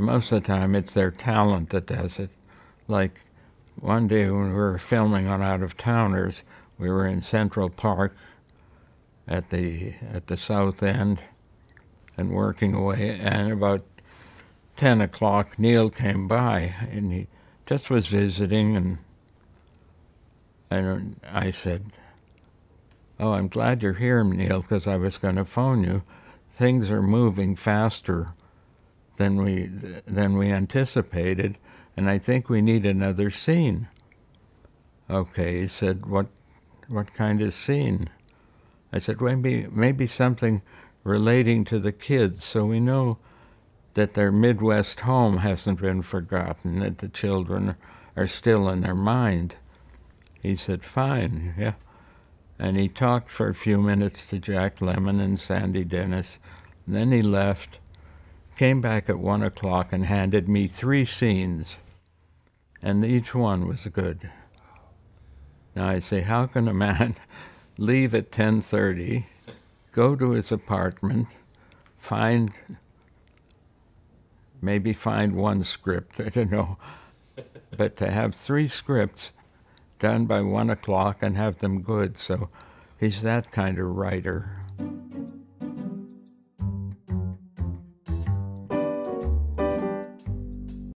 most of the time it's their talent that does it. Like one day when we were filming on Out of Towners, we were in Central Park at the at the south end and working away and about 10 o'clock neil came by and he just was visiting and and i said oh i'm glad you're here neil because i was going to phone you things are moving faster than we than we anticipated and i think we need another scene okay he said what what kind of scene I said, maybe, maybe something relating to the kids so we know that their Midwest home hasn't been forgotten, that the children are still in their mind. He said, fine, yeah. And he talked for a few minutes to Jack Lemmon and Sandy Dennis. And then he left, came back at one o'clock and handed me three scenes. And each one was good. Now I say, how can a man leave at 10:30, go to his apartment, find maybe find one script, I don't know, but to have three scripts done by one o'clock and have them good. So he's that kind of writer.